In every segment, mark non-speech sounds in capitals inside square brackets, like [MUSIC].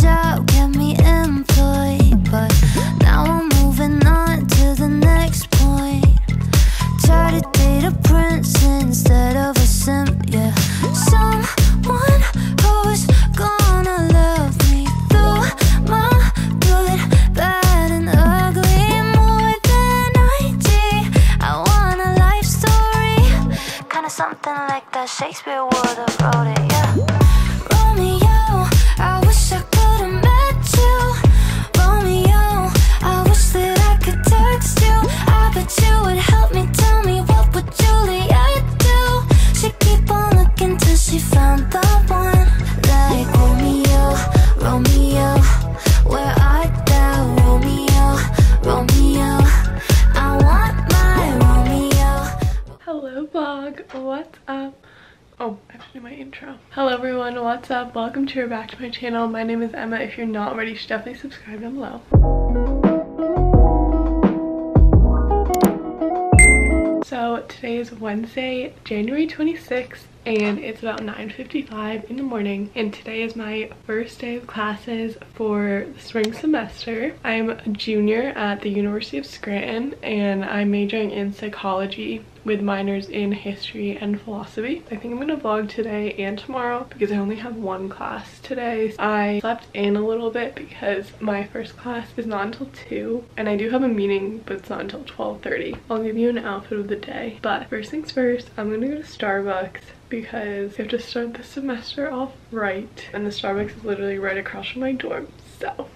job vlog, what's up? Oh, I have to do my intro. Hello everyone, what's up? Welcome to or back to my channel. My name is Emma. If you're not already, you should definitely subscribe down below. So today is Wednesday, January 26th, and it's about 9.55 in the morning. And today is my first day of classes for the spring semester. I'm a junior at the University of Scranton, and I'm majoring in psychology with minors in history and philosophy. I think I'm gonna vlog today and tomorrow because I only have one class today. I slept in a little bit because my first class is not until 2 and I do have a meeting but it's not until 12.30. I'll give you an outfit of the day. But first things first, I'm gonna go to Starbucks because I have to start the semester off right and the Starbucks is literally right across from my dorm. So,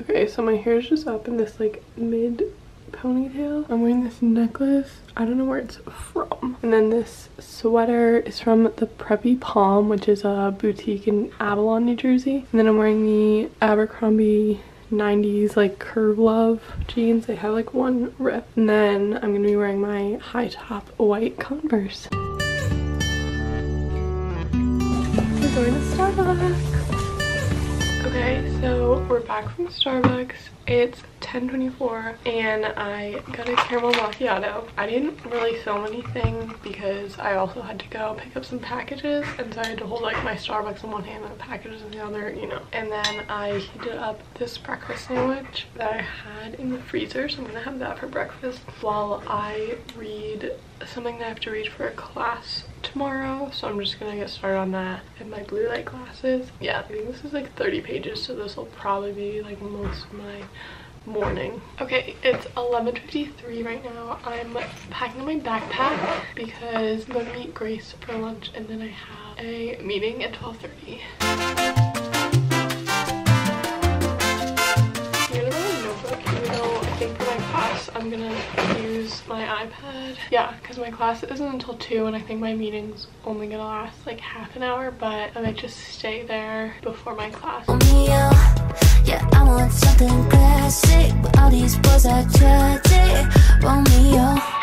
okay, so my hair is just up in this like mid ponytail. I'm wearing this necklace. I don't know where it's from. And then this sweater is from the Preppy Palm, which is a boutique in Avalon, New Jersey. And then I'm wearing the Abercrombie 90s like curve love jeans. They have like one rip. And then I'm gonna be wearing my high top white Converse. We're going to Starbucks. Okay, so we're back from Starbucks. It's 10.24 and I got a caramel macchiato. I didn't really film anything because I also had to go pick up some packages and so I had to hold like my Starbucks in one hand and the packages in the other, you know. And then I heated up this breakfast sandwich that I had in the freezer so I'm gonna have that for breakfast while I read something that I have to read for a class tomorrow so I'm just gonna get started on that and my blue light glasses. Yeah. I think this is like 30 pages so this will probably be like most of my morning. Okay it's 11:53 right now. I'm packing my backpack because i'm gonna meet grace for lunch and then i have a meeting at 12:30 I'm gonna use my iPad. Yeah, because my class isn't until 2 and I think my meeting's only gonna last like half an hour, but I might just stay there before my class. Romeo, yeah, I want something classic, but all these boys are tragic. Romeo.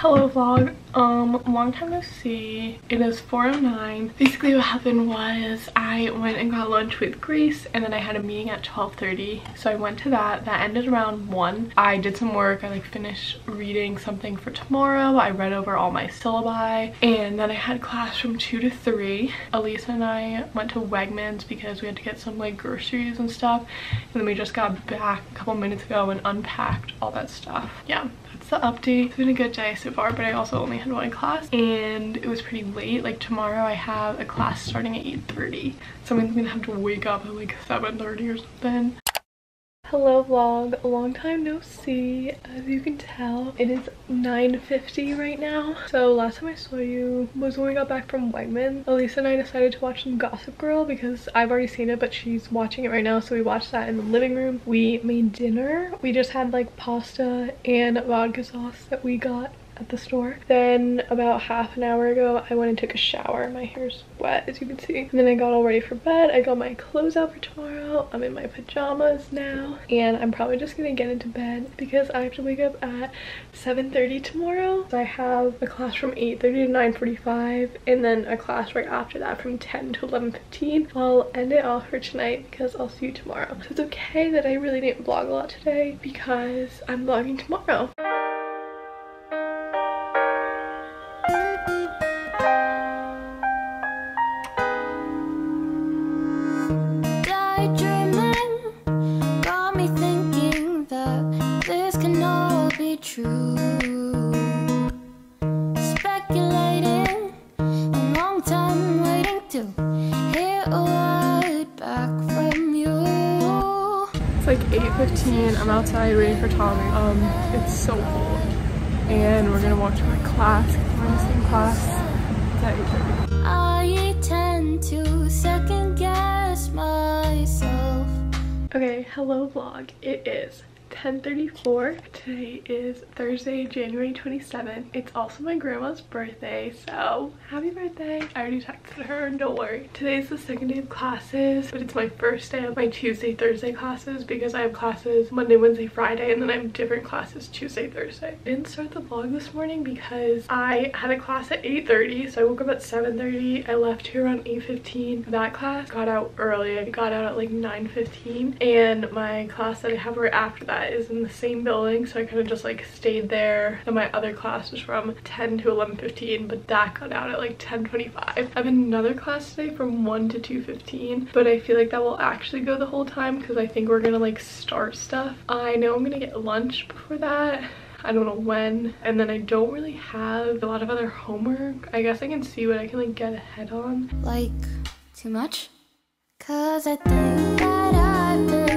Hello vlog, um, long time no see. It is 4.09. Basically what happened was I went and got lunch with Grace and then I had a meeting at 12.30. So I went to that, that ended around 1. I did some work, I like finished reading something for tomorrow. I read over all my syllabi and then I had class from 2 to 3. Elisa and I went to Wegmans because we had to get some like groceries and stuff. And then we just got back a couple minutes ago and unpacked all that stuff. Yeah, the update. It's been a good day so far, but I also only had one class and it was pretty late. Like tomorrow I have a class starting at 8.30. So I'm gonna have to wake up at like 7.30 or something. Hello vlog, long time no see. As you can tell, it is 9.50 right now. So last time I saw you was when we got back from Wegman. Elisa and I decided to watch some Gossip Girl because I've already seen it, but she's watching it right now. So we watched that in the living room. We made dinner. We just had like pasta and vodka sauce that we got at the store. Then about half an hour ago, I went and took a shower. My hair's wet, as you can see. And then I got all ready for bed. I got my clothes out for tomorrow. I'm in my pajamas now. And I'm probably just gonna get into bed because I have to wake up at 7.30 tomorrow. So I have a class from 8.30 to 9.45 and then a class right after that from 10 to 11.15. I'll end it off for tonight because I'll see you tomorrow. So it's okay that I really didn't vlog a lot today because I'm vlogging tomorrow. 2.15. I'm outside waiting for Tommy. Um, it's so cold. And we're gonna walk to my class. We're in the same class. It's I tend to second guess myself. Okay, hello vlog. It is 10.34. Today is Thursday, January 27th. It's also my grandma's birthday, so happy birthday. I already texted her, don't worry. Today's the second day of classes, but it's my first day of my Tuesday, Thursday classes because I have classes Monday, Wednesday, Friday, and then I have different classes Tuesday, Thursday. I didn't start the vlog this morning because I had a class at 8.30, so I woke up at 7.30. I left here around 8.15. That class got out early. I got out at like 9.15, and my class that I have right after that is in the same building so I kind of just like stayed there and my other class was from 10 to 11:15, but that got out at like 10:25. I have another class today from 1 to 2:15, but I feel like that will actually go the whole time because I think we're gonna like start stuff I know I'm gonna get lunch before that I don't know when. And then I don't really have a lot of other homework. I guess I can see what I can like get ahead on. Like, too much? Cause I think that I've been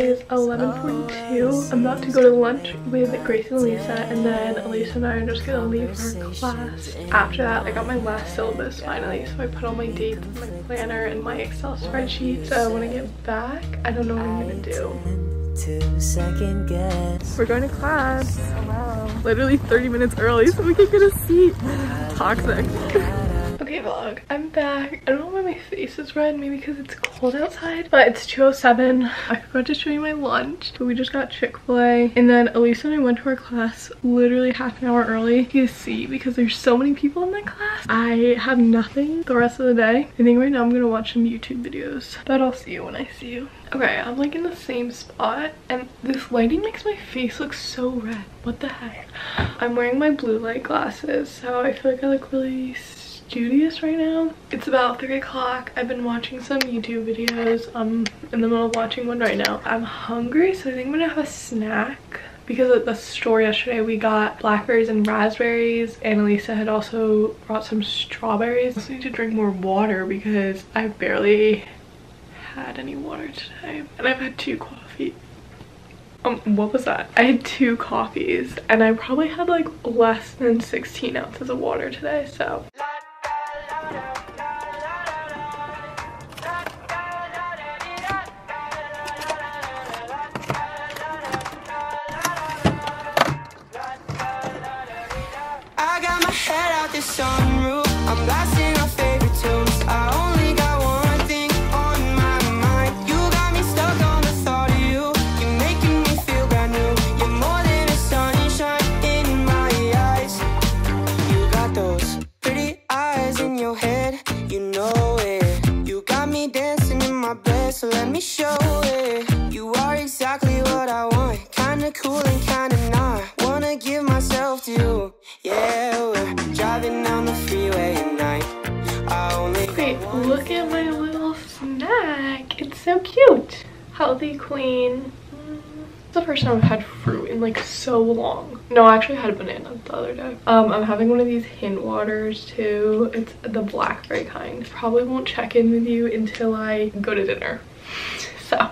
is 11.42. I'm about to go to lunch with Grace and Lisa and then Lisa and I are just gonna leave for class. After that, I got my last syllabus finally, so I put all my dates in my planner and my Excel spreadsheet. So when I get back, I don't know what I'm gonna do. To second guess. We're going to class. Wow. Literally 30 minutes early so we can get a seat. [LAUGHS] Toxic. [LAUGHS] Okay vlog, I'm back. I don't know why my face is red, maybe because it's cold outside, but it's 2.07. [LAUGHS] I forgot to show you my lunch, but we just got Chick-fil-A. And then Elisa and I went to our class literally half an hour early to see because there's so many people in that class. I have nothing the rest of the day. I think right now I'm gonna watch some YouTube videos, but I'll see you when I see you. Okay, I'm like in the same spot and this lighting makes my face look so red. What the heck? I'm wearing my blue light glasses, so I feel like I look really studious right now. It's about 3 o'clock. I've been watching some YouTube videos. I'm in the middle of watching one right now. I'm hungry, so I think I'm gonna have a snack. Because at the store yesterday, we got blackberries and raspberries, and Elisa had also brought some strawberries. I just need to drink more water because I barely had any water today. And I've had two coffee. Um, what was that? I had two coffees and I probably had like less than 16 ounces of water today, so. Yeah, we're driving down the freeway at night. Look at my little snack. It's so cute. Healthy Queen. It's the first time I've had fruit in like so long. No, I actually had a banana the other day. Um, I'm having one of these hint waters too. It's the blackberry kind. Probably won't check in with you until I go to dinner. [LAUGHS] So,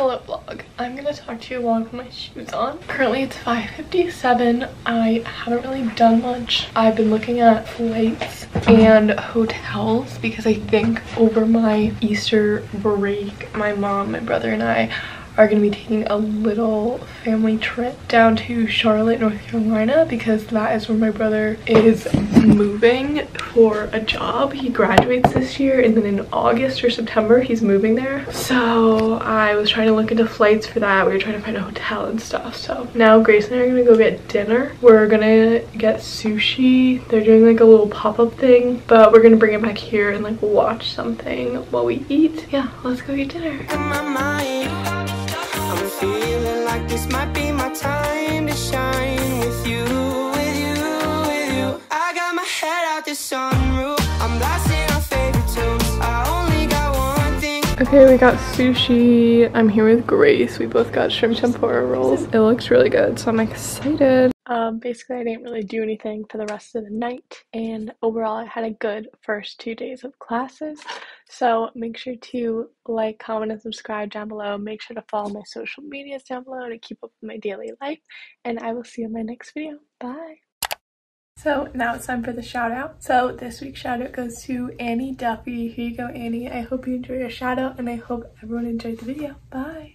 hello vlog. I'm gonna talk to you while I put my shoes on. Currently it's 5.57. I haven't really done much. I've been looking at flights and hotels because I think over my Easter break, my mom, my brother, and I are going to be taking a little family trip down to Charlotte, North Carolina because that is where my brother is moving for a job. He graduates this year and then in August or September he's moving there. So I was trying to look into flights for that. We were trying to find a hotel and stuff. So now Grace and I are going to go get dinner. We're going to get sushi. They're doing like a little pop-up thing but we're going to bring it back here and like watch something while we eat. Yeah, let's go get dinner. Feeling like this might be my time to shine with you, with you, with you. I got my head out the sunroof. I'm blasting our favorite tunes. I only got one thing. Okay, we got sushi. I'm here with Grace. We both got shrimp tempura rolls. It looks really good, so I'm excited. Um, basically, I didn't really do anything for the rest of the night, and overall, I had a good first two days of classes. So make sure to like, comment, and subscribe down below. Make sure to follow my social medias down below to keep up with my daily life, and I will see you in my next video. Bye. So now it's time for the shout out. So this week's shout out goes to Annie Duffy. Here you go, Annie. I hope you enjoy your shout out and I hope everyone enjoyed the video. Bye.